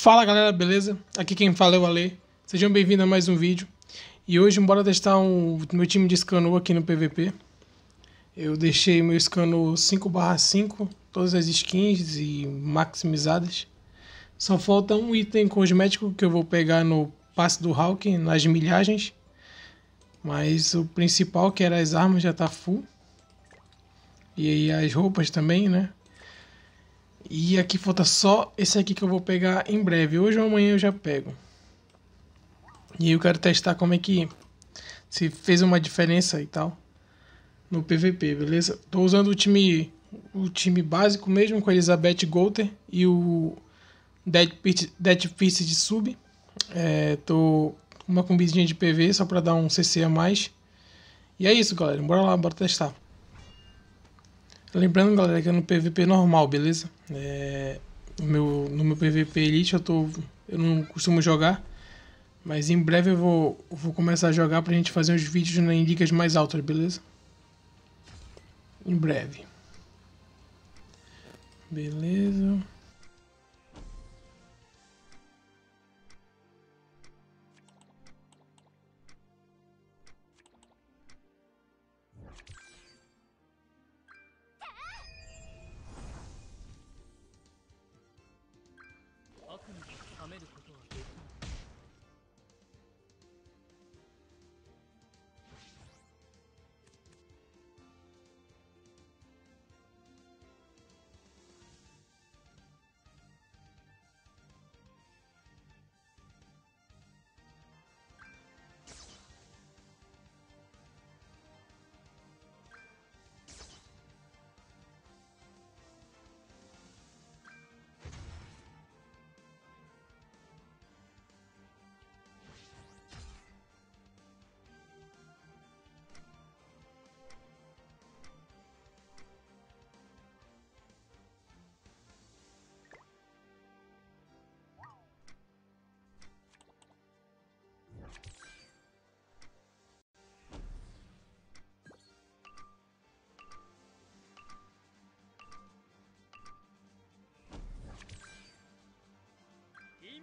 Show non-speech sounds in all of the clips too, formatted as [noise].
Fala galera, beleza? Aqui quem fala é o Ale. Sejam bem-vindos a mais um vídeo. E hoje bora testar um, meu time de Scanu aqui no PVP. Eu deixei meu Scanu 5/5, todas as skins e maximizadas. Só falta um item cosmético que eu vou pegar no passe do Hulk, nas milhagens. Mas o principal, que era as armas, já tá full. E aí as roupas também, né? E aqui falta só esse aqui que eu vou pegar em breve. Hoje ou amanhã eu já pego. E eu quero testar como é que se fez uma diferença e tal no PVP, beleza? Tô usando o time o time básico mesmo com a Elizabeth Golter e o Dead, Pit, Dead Fist de sub. É, tô com uma combizinha de PV só para dar um CC a mais. E é isso, galera. Bora lá, bora testar. Lembrando, galera, que é no PVP normal, beleza? É, no, meu, no meu PVP Elite eu, tô, eu não costumo jogar, mas em breve eu vou, vou começar a jogar pra gente fazer uns vídeos em ligas mais altas, beleza? Em breve. Beleza.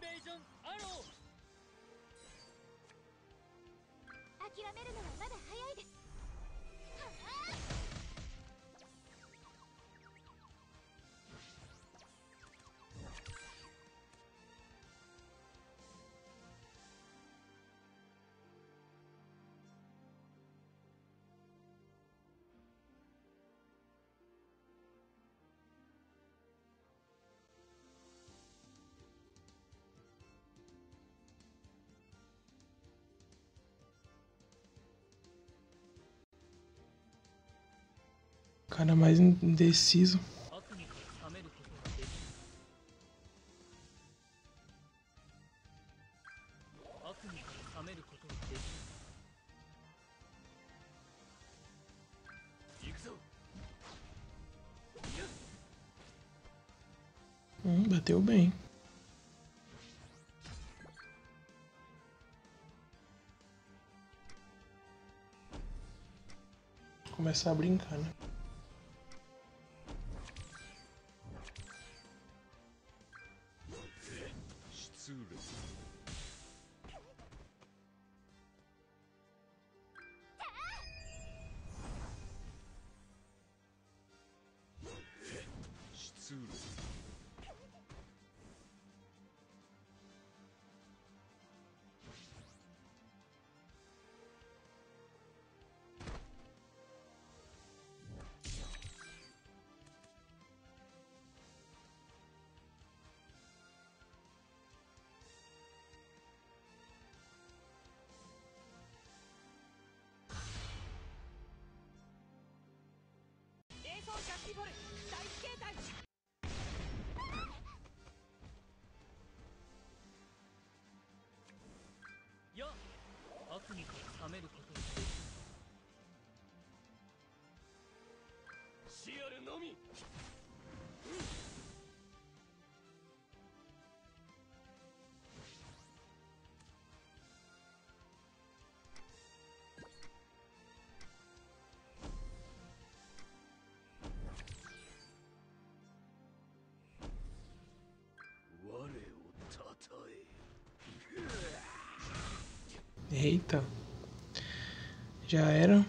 ベージョンアロー。諦めるのはまだ早いです。Cara mais indeciso. Hum, bateu bem. Começar a brincar, né? Eita. Já era.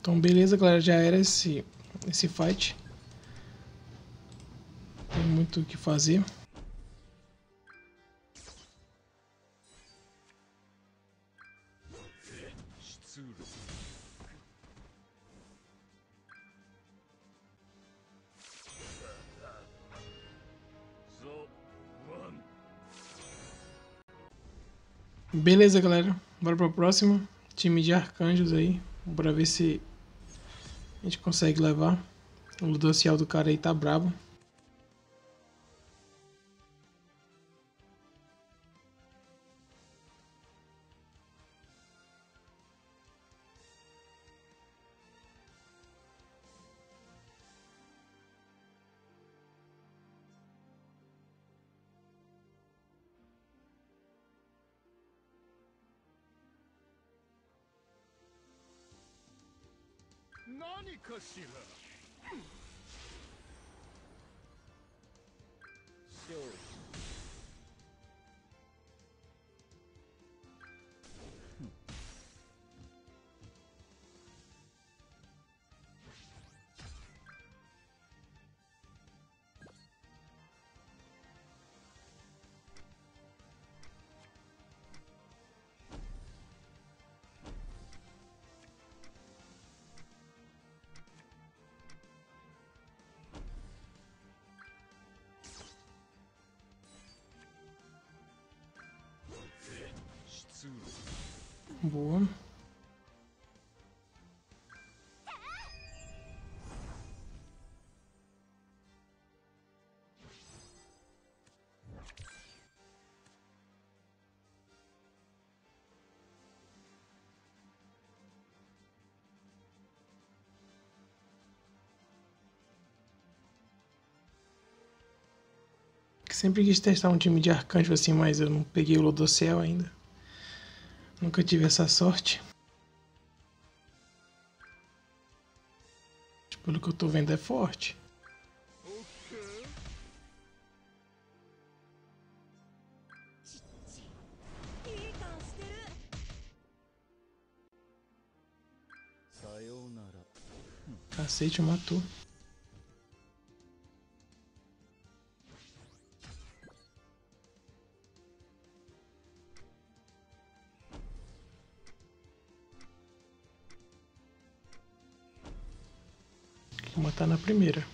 Então beleza galera, já era esse, esse fight. Tem muito o que fazer. Beleza, galera. Bora pro próximo. Time de arcanjos aí. Bora ver se a gente consegue levar. O ludocial do cara aí tá brabo. Sheila. Boa. Sempre quis testar um time de arcanjo assim, mas eu não peguei o Lodocel ainda. Nunca tive essa sorte. Pelo que eu tô vendo é forte. Cacete, matou. Matar na primeira.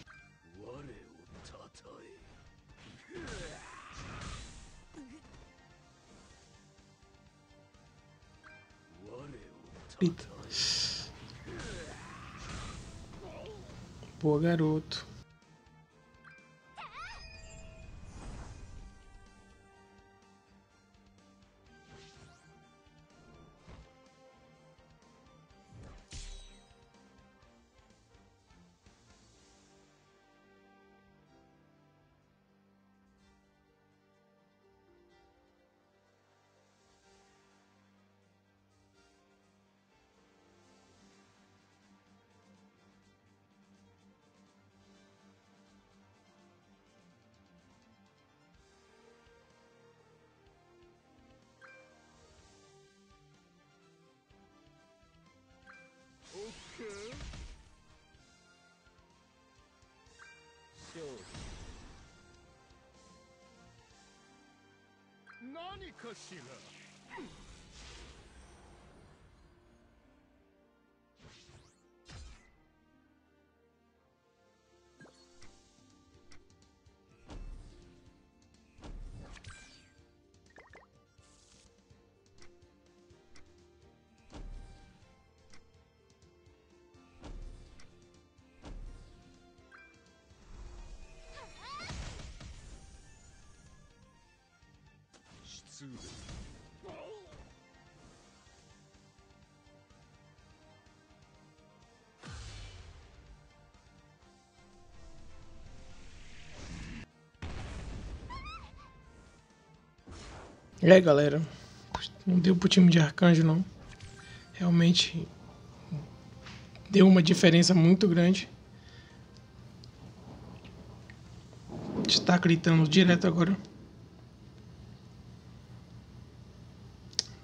Eita. Boa, garoto. 何かしら？E aí galera, não deu pro time de arcanjo não. Realmente deu uma diferença muito grande. Está gritando direto agora.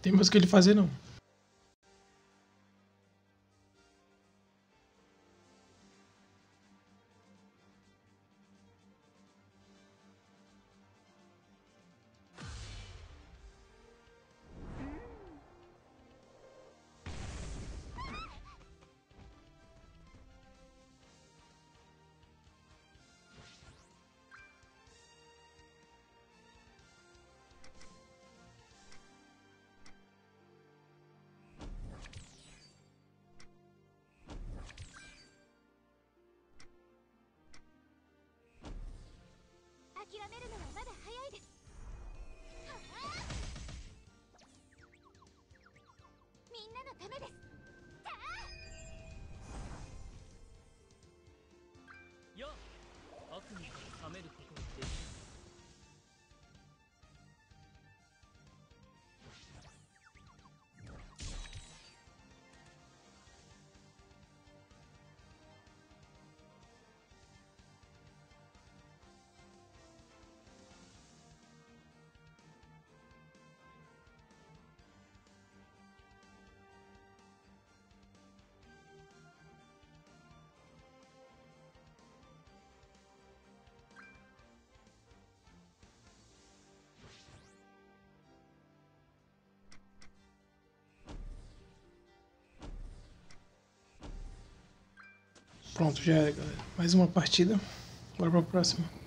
Tem mais o que ele fazer não. 諦めるのはまだ早いです。Pronto, já galera. Mais uma partida. Bora pra próxima.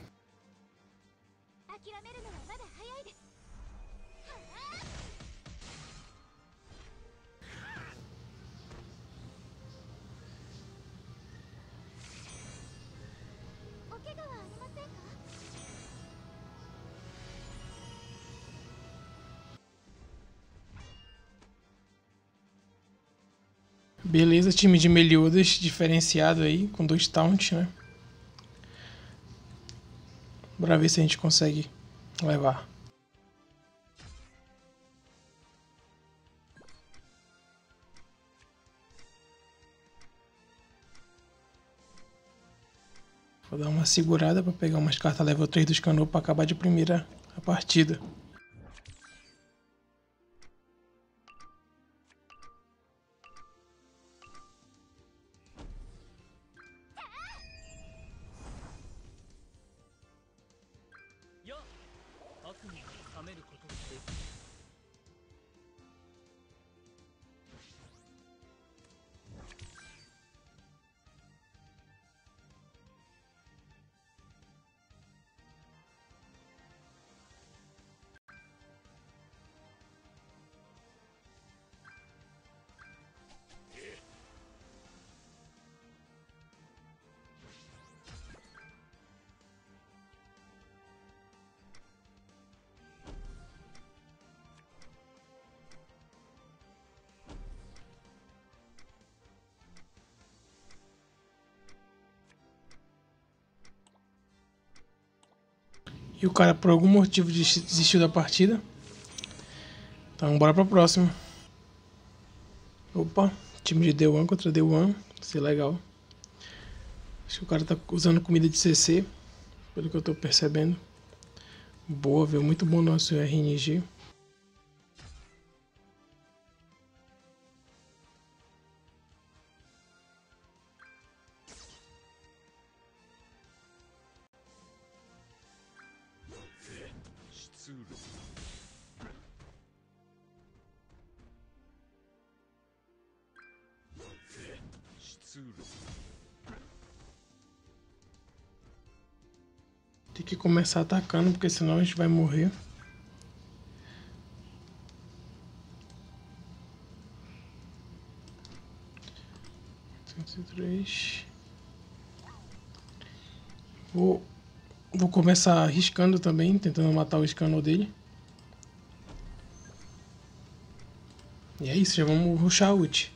Beleza, time de Meliodas diferenciado aí, com dois taunt, né? Bora ver se a gente consegue levar. Vou dar uma segurada para pegar umas cartas level 3 dos canoas para acabar de primeira a partida. Então, bora pra próxima. Opa, time de D1 contra D1. Vai ser legal. Acho que o cara tá usando comida de CC, pelo que eu tô percebendo. Boa, viu? Muito bom nosso RNG. Tem que começar atacando, porque senão a gente vai morrer. Começar arriscando também, tentando matar o escano dele. E é isso, já vamos ruxar a ult.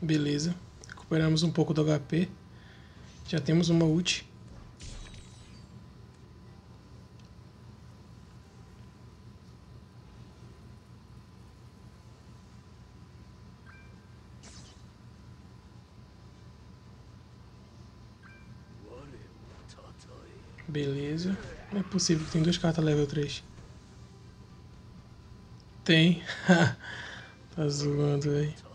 Beleza. Recuperamos um pouco do HP. Já temos uma ult. Beleza. Não é possível que tem duas cartas level 3. Tem. [laughs] tá zoando, velho.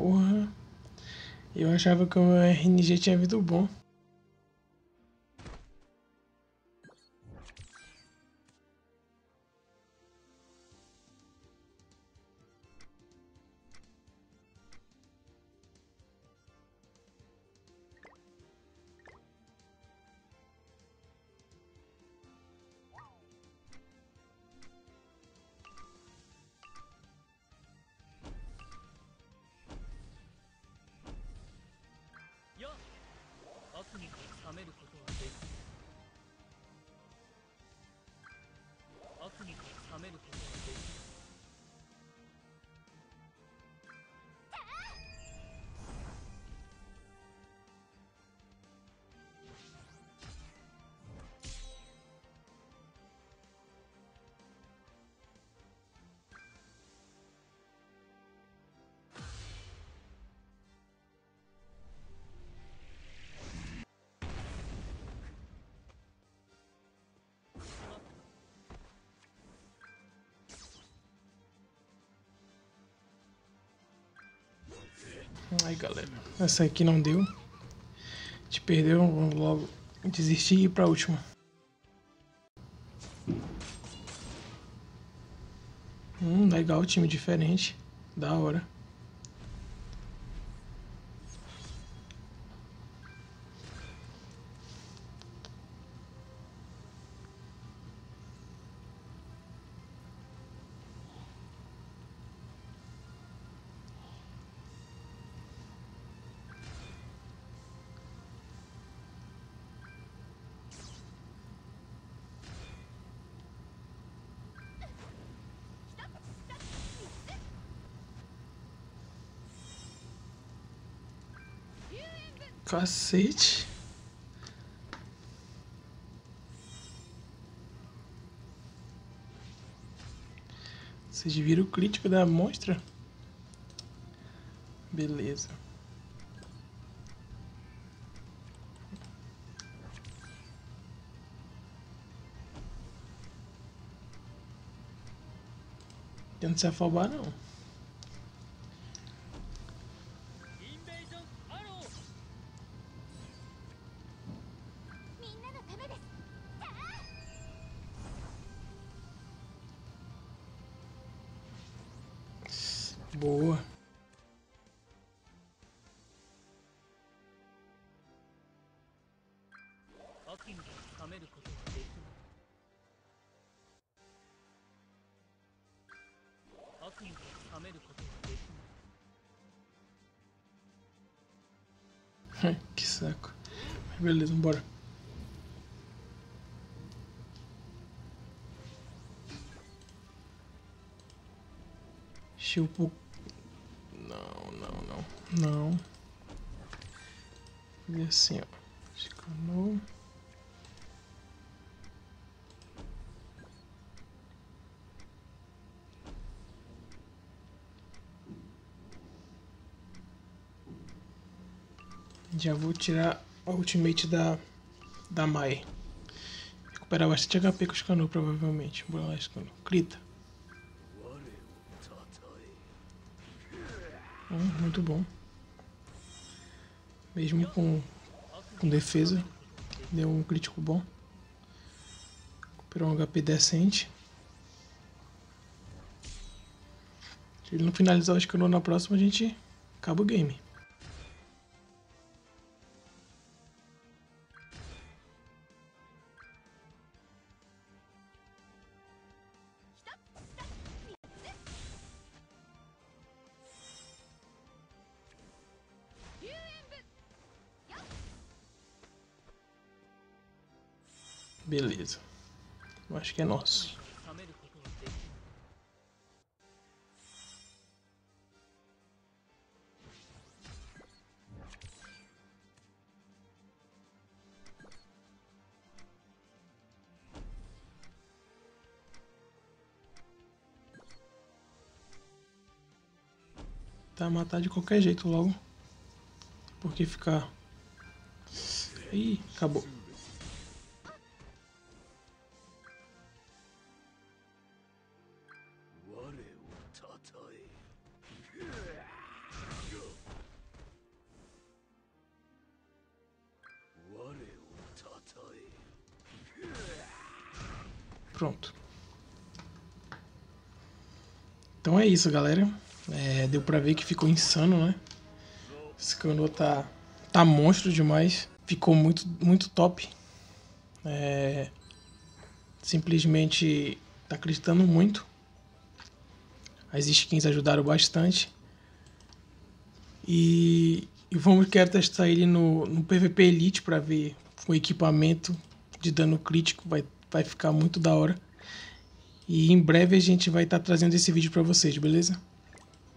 Porra. Eu achava que o RNG tinha vindo bom. Aí galera, essa aqui não deu. Gente perdeu, vamos logo desistir e ir pra última. Hum, legal, time diferente. Da hora. Cacete. Vocês viram o crítico da monstra? Beleza. Tenta se afobar não. Boa. que saco. Beleza, bora. Deixa eu não. E assim, ó. Escanou. Já vou tirar a ultimate da, da Mai. Recuperar bastante HP com o Scanor, provavelmente. Bora lá, Scanor. Crita. Hum, muito bom. Mesmo com, com defesa. Deu um crítico bom. Recuperou um HP decente. Se ele não finalizar o escano na próxima, a gente acaba o game. Acho que é nosso. Tá, matar de qualquer jeito logo. Porque ficar... Ih, acabou. Isso, galera. É, deu pra ver que ficou insano, né? Esse cano tá, tá monstro demais. Ficou muito, muito top. É, simplesmente tá acreditando muito. As skins ajudaram bastante. E, e vamos querer testar ele no, no PVP Elite para ver o equipamento de dano crítico. Vai, vai ficar muito da hora. E em breve a gente vai estar tá trazendo esse vídeo para vocês, beleza?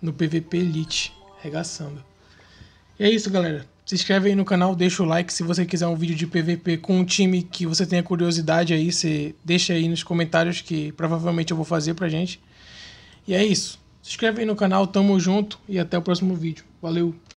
No PVP Elite, regaçando. E é isso, galera. Se inscreve aí no canal, deixa o like. Se você quiser um vídeo de PVP com um time que você tenha curiosidade aí, você deixa aí nos comentários que provavelmente eu vou fazer pra gente. E é isso. Se inscreve aí no canal, tamo junto e até o próximo vídeo. Valeu!